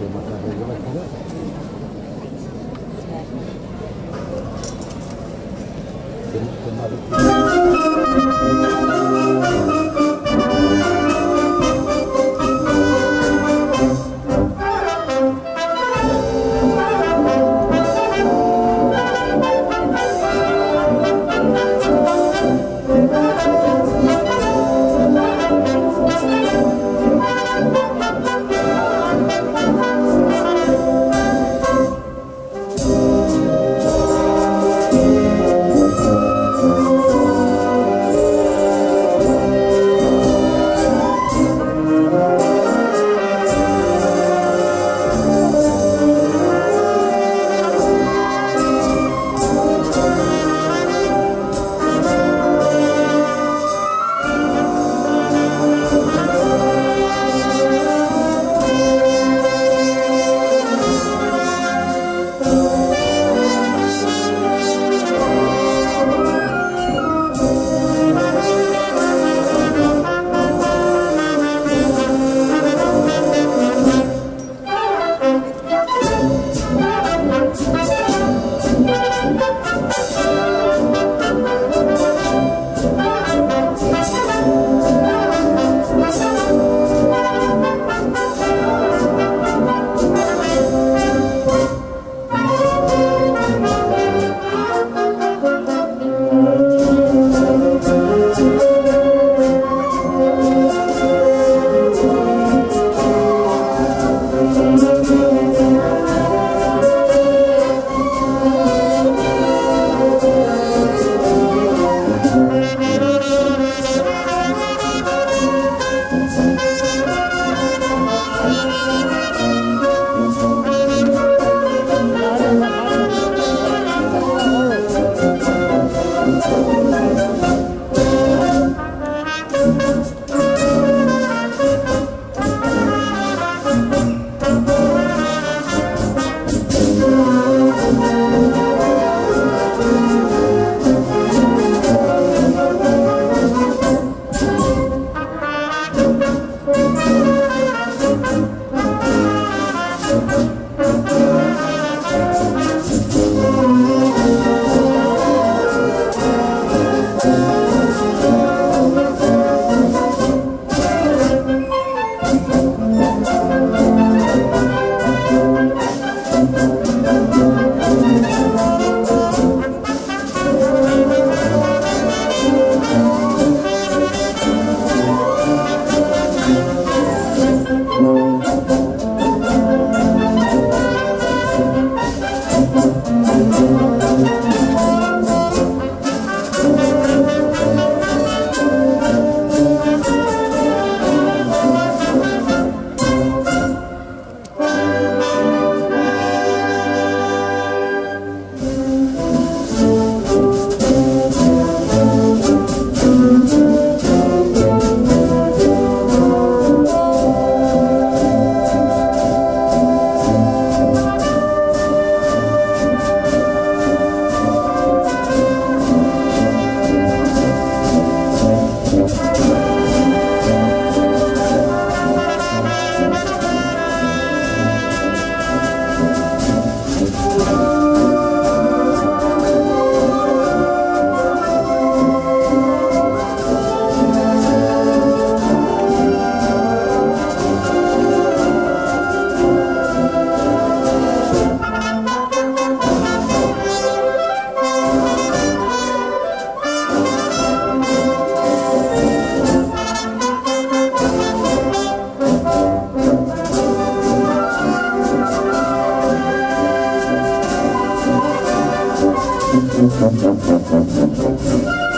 tema. You.